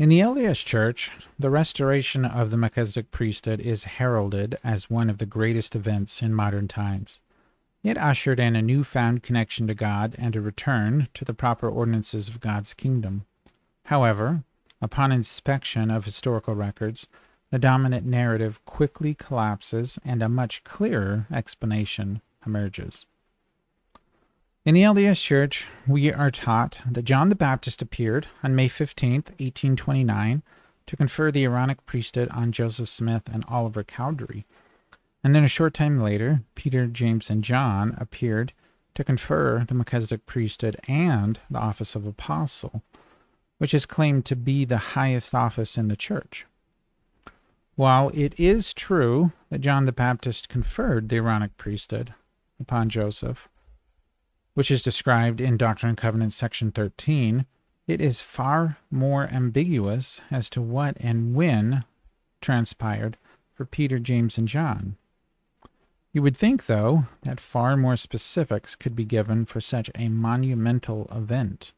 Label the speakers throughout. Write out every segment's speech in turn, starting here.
Speaker 1: In the LDS Church, the restoration of the Melchizedek priesthood is heralded as one of the greatest events in modern times. It ushered in a newfound connection to God and a return to the proper ordinances of God's kingdom. However, upon inspection of historical records, the dominant narrative quickly collapses and a much clearer explanation emerges. In the LDS Church, we are taught that John the Baptist appeared on May 15, 1829, to confer the Aaronic priesthood on Joseph Smith and Oliver Cowdery. And then a short time later, Peter, James, and John appeared to confer the Melchizedek priesthood and the office of apostle, which is claimed to be the highest office in the church. While it is true that John the Baptist conferred the Aaronic priesthood upon Joseph, which is described in Doctrine and Covenants section 13, it is far more ambiguous as to what and when transpired for Peter, James, and John. You would think, though, that far more specifics could be given for such a monumental event.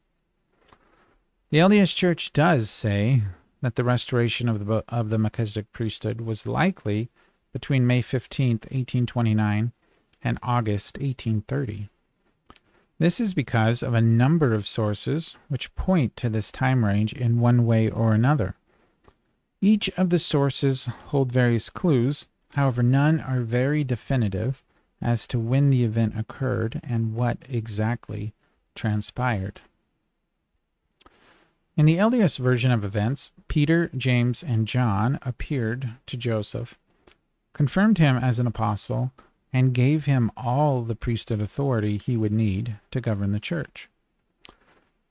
Speaker 1: The LDS Church does say that the restoration of the, of the Melchizedek priesthood was likely between May 15, 1829, and August 1830. This is because of a number of sources which point to this time range in one way or another. Each of the sources hold various clues, however, none are very definitive as to when the event occurred and what exactly transpired. In the LDS version of events, Peter, James, and John appeared to Joseph, confirmed him as an apostle, and gave him all the priesthood authority he would need to govern the church.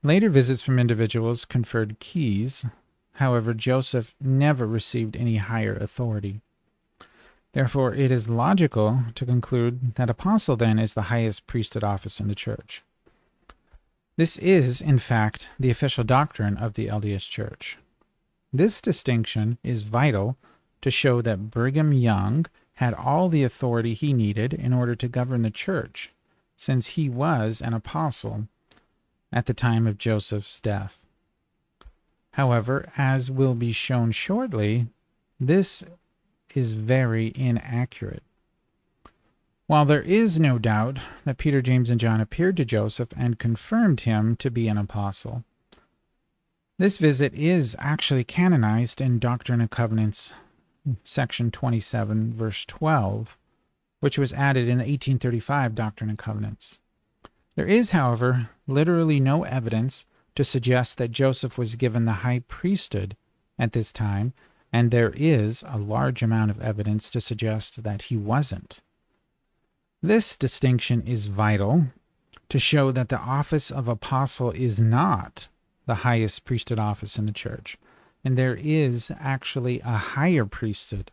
Speaker 1: Later visits from individuals conferred keys. However, Joseph never received any higher authority. Therefore, it is logical to conclude that apostle then is the highest priesthood office in the church. This is, in fact, the official doctrine of the LDS Church. This distinction is vital to show that Brigham Young had all the authority he needed in order to govern the church, since he was an apostle at the time of Joseph's death. However, as will be shown shortly, this is very inaccurate. While there is no doubt that Peter, James, and John appeared to Joseph and confirmed him to be an apostle, this visit is actually canonized in Doctrine and Covenants section 27, verse 12, which was added in the 1835 Doctrine and Covenants. There is, however, literally no evidence to suggest that Joseph was given the high priesthood at this time, and there is a large amount of evidence to suggest that he wasn't. This distinction is vital to show that the office of apostle is not the highest priesthood office in the church and there is actually a higher priesthood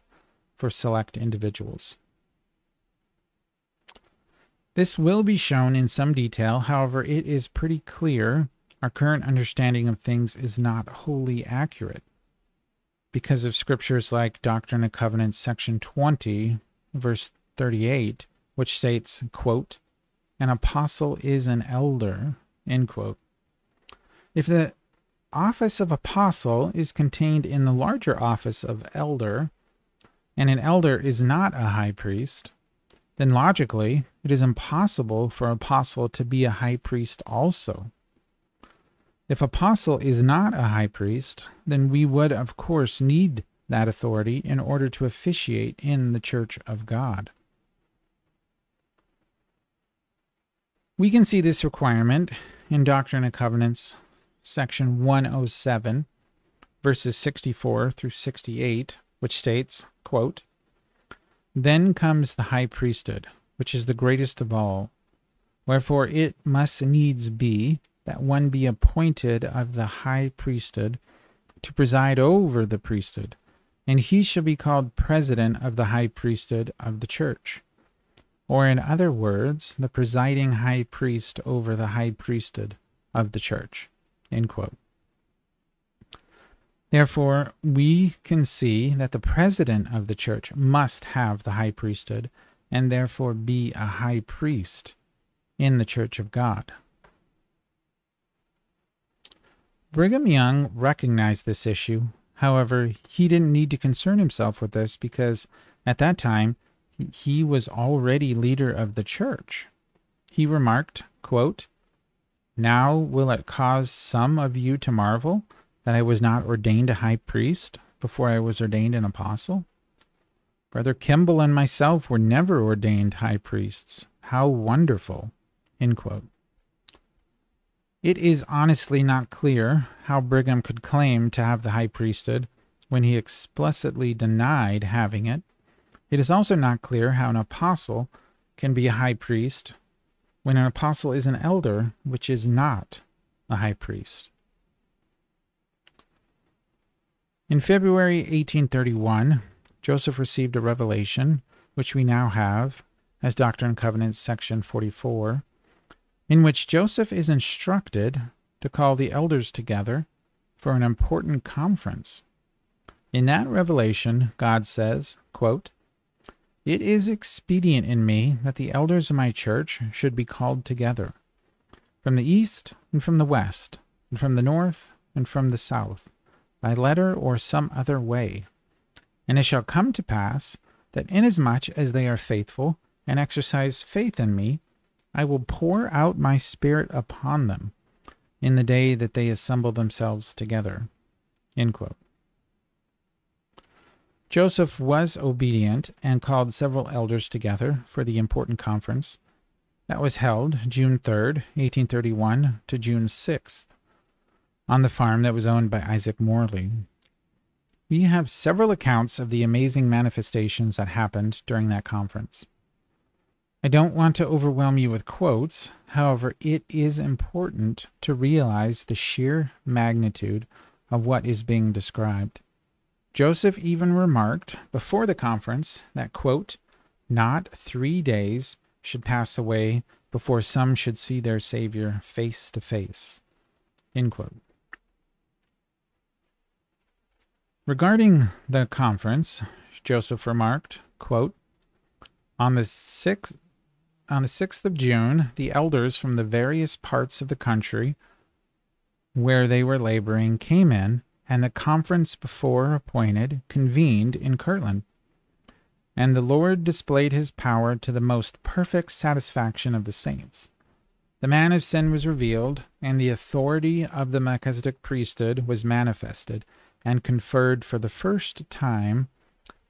Speaker 1: for select individuals. This will be shown in some detail, however, it is pretty clear our current understanding of things is not wholly accurate because of scriptures like Doctrine and Covenants section 20 verse 38 which states quote an apostle is an elder end quote if the office of apostle is contained in the larger office of elder, and an elder is not a high priest, then logically it is impossible for apostle to be a high priest also. If apostle is not a high priest, then we would of course need that authority in order to officiate in the church of God. We can see this requirement in Doctrine and Covenants section 107, verses 64 through 68, which states, quote, Then comes the high priesthood, which is the greatest of all. Wherefore it must needs be that one be appointed of the high priesthood to preside over the priesthood, and he shall be called president of the high priesthood of the church. Or, in other words, the presiding high priest over the high priesthood of the church. End quote. Therefore, we can see that the president of the church must have the high priesthood and therefore be a high priest in the church of God. Brigham Young recognized this issue. However, he didn't need to concern himself with this because at that time he was already leader of the church. He remarked, quote, Now will it cause some of you to marvel that I was not ordained a high priest before I was ordained an apostle? Brother Kimball and myself were never ordained high priests. How wonderful. It is honestly not clear how Brigham could claim to have the high priesthood when he explicitly denied having it. It is also not clear how an apostle can be a high priest when an apostle is an elder, which is not a high priest. In February 1831, Joseph received a revelation, which we now have as Doctrine and Covenants, section 44, in which Joseph is instructed to call the elders together for an important conference. In that revelation, God says, quote, It is expedient in me that the elders of my church should be called together, from the east and from the west, and from the north and from the south, by letter or some other way. And it shall come to pass that inasmuch as they are faithful and exercise faith in me, I will pour out my spirit upon them in the day that they assemble themselves together. Joseph was obedient and called several elders together for the important conference that was held June 3rd, 1831 to June 6th on the farm that was owned by Isaac Morley. We have several accounts of the amazing manifestations that happened during that conference. I don't want to overwhelm you with quotes. However, it is important to realize the sheer magnitude of what is being described. Joseph even remarked before the conference that, quote, not three days should pass away before some should see their Savior face to face. End quote. Regarding the conference, Joseph remarked, quote, on the sixth on the 6th of June, the elders from the various parts of the country where they were laboring came in, and the conference before appointed convened in Kirtland. And the Lord displayed his power to the most perfect satisfaction of the saints. The man of sin was revealed, and the authority of the Melchizedek priesthood was manifested and conferred for the first time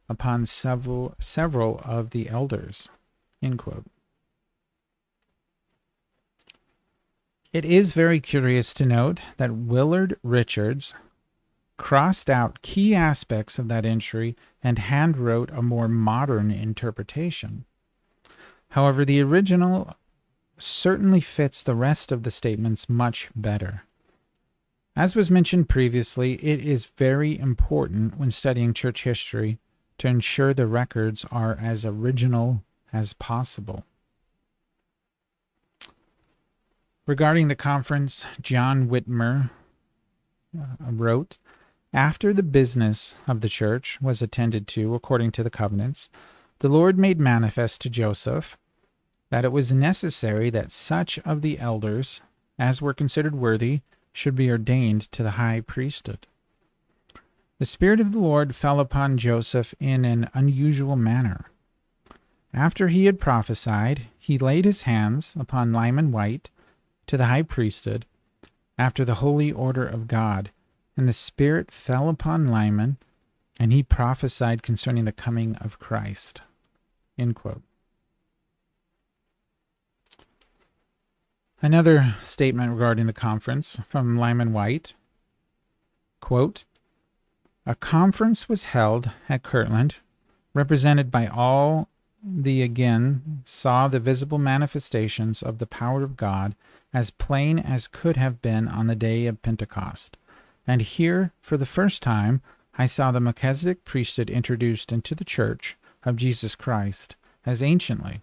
Speaker 1: upon several, several of the elders. It is very curious to note that Willard Richards crossed out key aspects of that entry and handwrote a more modern interpretation. However, the original certainly fits the rest of the statements much better. As was mentioned previously, it is very important when studying church history to ensure the records are as original as possible. Regarding the conference, John Whitmer uh, wrote After the business of the church was attended to according to the covenants, the Lord made manifest to Joseph that it was necessary that such of the elders as were considered worthy should be ordained to the high priesthood. The Spirit of the Lord fell upon Joseph in an unusual manner. After he had prophesied, he laid his hands upon Lyman Wight to the high priesthood after the holy order of God. And the Spirit fell upon Lyman, and he prophesied concerning the coming of Christ. End quote. Another statement regarding the conference from Lyman Wight Quote, a conference was held at Kirtland, represented by all the again saw the visible manifestations of the power of God as plain as could have been on the day of Pentecost. And here, for the first time, I saw the Melchizedek priesthood introduced into the church of Jesus Christ as anciently,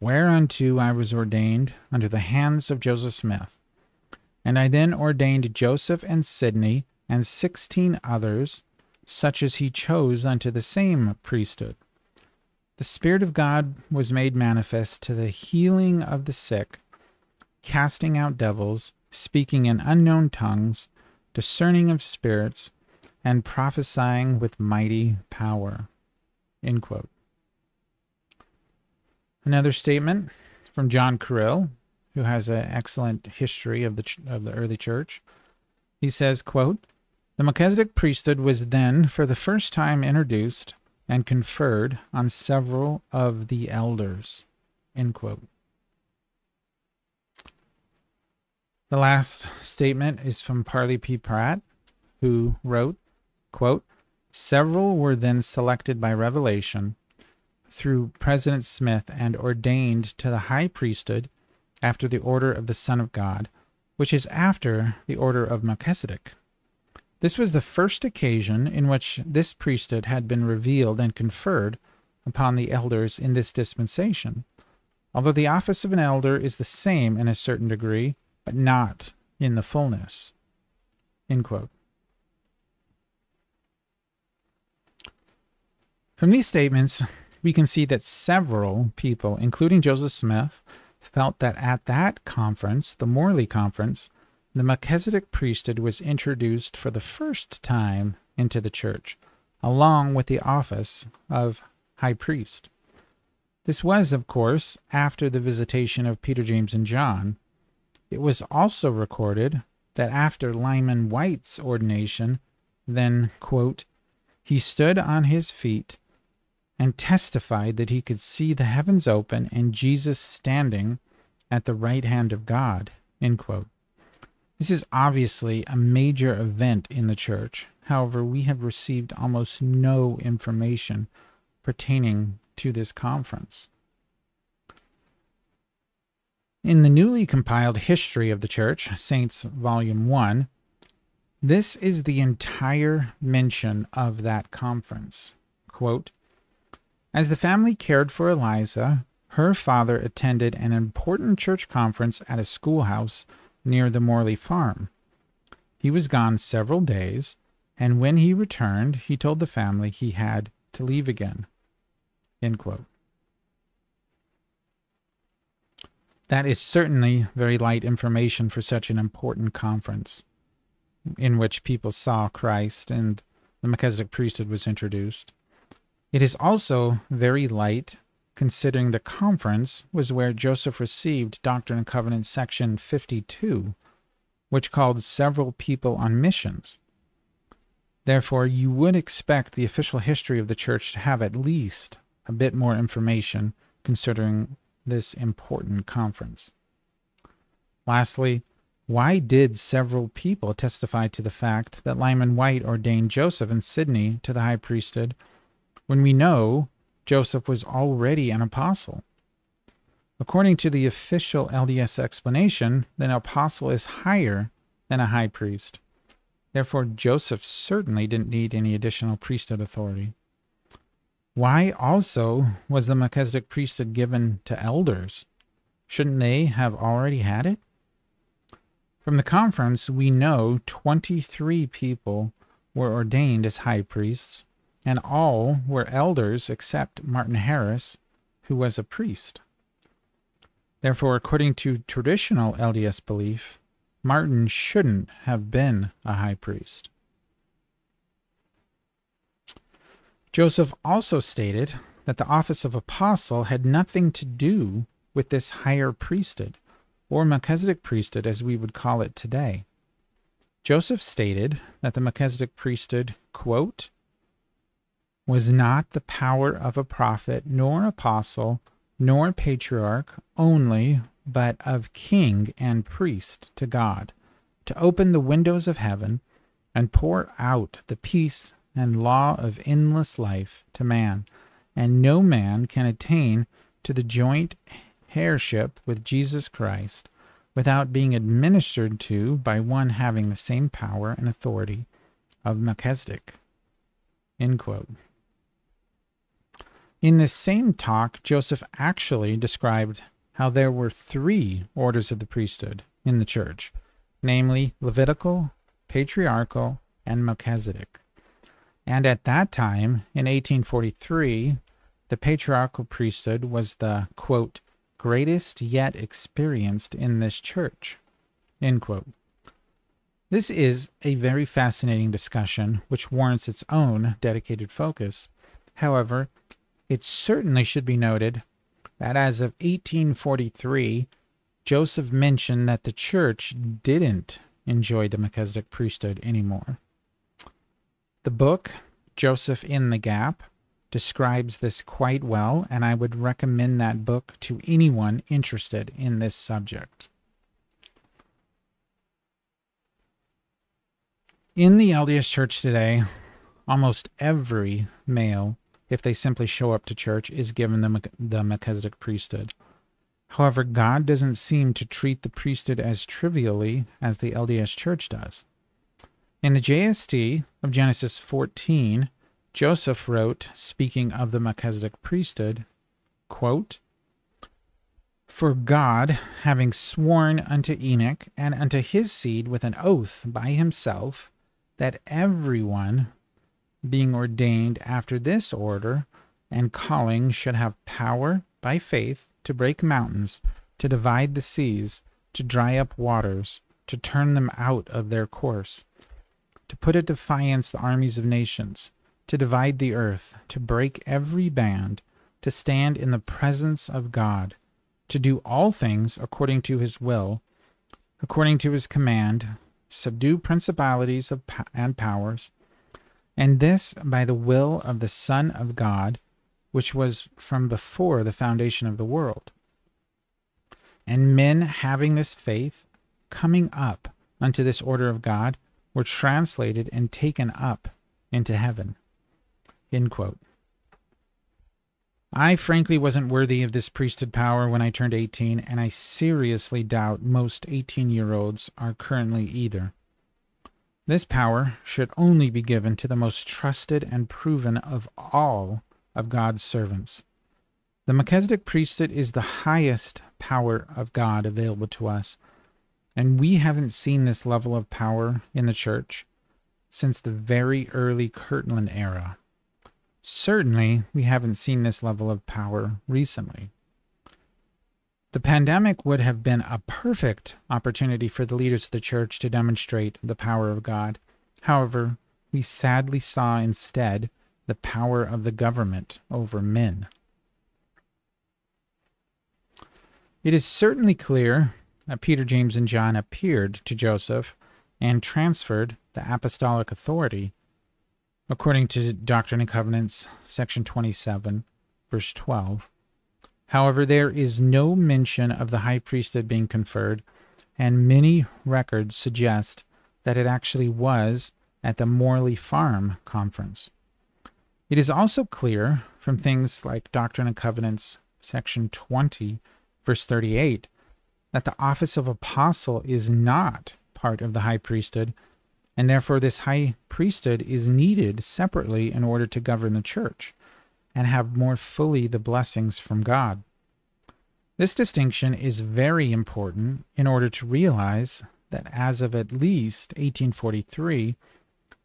Speaker 1: whereunto I was ordained under the hands of Joseph Smith. And I then ordained Joseph and Sidney and sixteen others, such as he chose unto the same priesthood. The Spirit of God was made manifest to the healing of the sick casting out devils, speaking in unknown tongues, discerning of spirits, and prophesying with mighty power. Another statement from John Corrill, who has an excellent history of the of the early church. He says, quote, "The Melchizedek priesthood was then for the first time introduced and conferred on several of the elders." End quote. The last statement is from Parley P. Pratt, who wrote, quote, Several were then selected by revelation through President Smith and ordained to the high priesthood after the order of the Son of God, which is after the order of Melchizedek. This was the first occasion in which this priesthood had been revealed and conferred upon the elders in this dispensation, although the office of an elder is the same in a certain degree, but not in the fullness. From these statements, we can see that several people, including Joseph Smith, felt that at that conference, the Morley Conference, the Melchizedek priesthood was introduced for the first time into the church, along with the office of high priest. This was, of course, after the visitation of Peter, James, and John. It was also recorded that after Lyman Wight's ordination, then, quote, he stood on his feet and testified that he could see the heavens open and Jesus standing at the right hand of God. This is obviously a major event in the church. However, we have received almost no information pertaining to this conference. In the newly compiled History of the Church, Saints Volume 1, this is the entire mention of that conference. Quote, as the family cared for Eliza, her father attended an important church conference at a schoolhouse near the Morley farm. He was gone several days, and when he returned, he told the family he had to leave again. That is certainly very light information for such an important conference in which people saw Christ and the Melchizedek priesthood was introduced. It is also very light, considering the conference was where Joseph received Doctrine and Covenants section 52, which called several people on missions. Therefore, you would expect the official history of the church to have at least a bit more information considering this important conference. Lastly, why did several people testify to the fact that Lyman Wight ordained Joseph and Sidney to the high priesthood when we know Joseph was already an apostle. According to the official LDS explanation, an apostle is higher than a high priest. Therefore, Joseph certainly didn't need any additional priesthood authority. Why also was the Melchizedek priesthood given to elders? Shouldn't they have already had it? From the conference, we know 23 people were ordained as high priests, and all were elders except Martin Harris, who was a priest. Therefore, according to traditional LDS belief, Martin shouldn't have been a high priest. Joseph also stated that the office of apostle had nothing to do with this higher priesthood, or Melchizedek priesthood as we would call it today. Joseph stated that the Melchizedek priesthood, quote, was not the power of a prophet, nor apostle, nor patriarch only, but of king and priest to God, to open the windows of heaven and pour out the peace and law of endless life to man. And no man can attain to the joint heirship with Jesus Christ without being administered to by one having the same power and authority of Melchizedek. In this same talk, Joseph actually described how there were three orders of the priesthood in the church, namely Levitical, Patriarchal, and Melchizedek. And at that time, in 1843, the patriarchal priesthood was the, quote, greatest yet experienced in this church, End quote. This is a very fascinating discussion which warrants its own dedicated focus. However, it certainly should be noted that as of 1843, Joseph mentioned that the church didn't enjoy the Melchizedek priesthood anymore. The book, Joseph in the Gap, describes this quite well, and I would recommend that book to anyone interested in this subject. In the LDS Church today, almost every male, if they simply show up to church, is given the, the Melchizedek priesthood. However, God doesn't seem to treat the priesthood as trivially as the LDS Church does. In the JST of Genesis 14, Joseph wrote, speaking of the Melchizedek priesthood, quote, For God, having sworn unto Enoch and unto his seed with an oath by himself, that everyone being ordained after this order and calling should have power by faith to break mountains, to divide the seas, to dry up waters, to turn them out of their course, to put at defiance the armies of nations, to divide the earth, to break every band, to stand in the presence of God, to do all things according to his will, according to his command, subdue principalities of, and powers, and this by the will of the Son of God, which was from before the foundation of the world. And men having this faith, coming up unto this order of God, were translated and taken up into heaven. End quote. I frankly wasn't worthy of this priesthood power when I turned 18, and I seriously doubt most 18 year olds are currently either. This power should only be given to the most trusted and proven of all of God's servants. The Melchizedek priesthood is the highest power of God available to us, and we haven't seen this level of power in the church since the very early Kirtland era. Certainly, we haven't seen this level of power recently. The pandemic would have been a perfect opportunity for the leaders of the church to demonstrate the power of God. However, we sadly saw instead the power of the government over men. It is certainly clear Peter, James, and John appeared to Joseph and transferred the apostolic authority according to Doctrine and Covenants, section 27, verse 12. However, there is no mention of the high priesthood being conferred, and many records suggest that it actually was at the Morley Farm Conference. It is also clear from things like Doctrine and Covenants, section 20, verse 38, that the office of apostle is not part of the high priesthood, and therefore this high priesthood is needed separately in order to govern the church and have more fully the blessings from God. This distinction is very important in order to realize that as of at least 1843,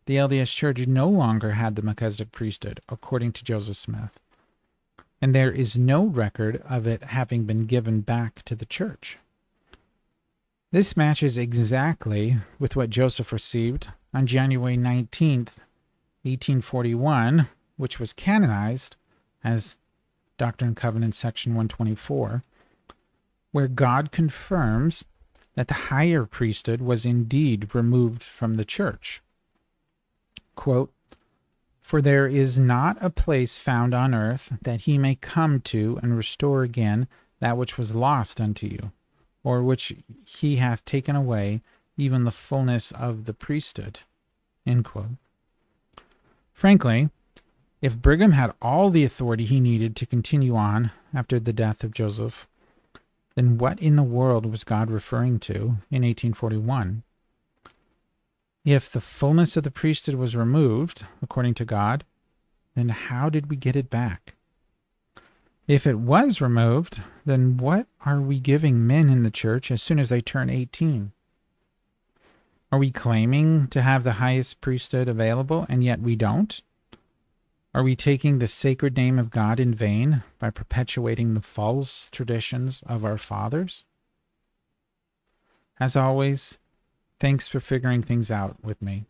Speaker 1: the LDS Church no longer had the Melchizedek priesthood, according to Joseph Smith, and there is no record of it having been given back to the church. This matches exactly with what Joseph received on January 19th, 1841, which was canonized as Doctrine and Covenants, section 124, where God confirms that the higher priesthood was indeed removed from the church. Quote, For there is not a place found on earth that he may come to and restore again that which was lost unto you or which he hath taken away, even the fullness of the priesthood. Frankly, if Brigham had all the authority he needed to continue on after the death of Joseph, then what in the world was God referring to in 1841? If the fullness of the priesthood was removed, according to God, then how did we get it back? If it was removed, then what are we giving men in the church as soon as they turn 18? Are we claiming to have the highest priesthood available and yet we don't? Are we taking the sacred name of God in vain by perpetuating the false traditions of our fathers? As always, thanks for figuring things out with me.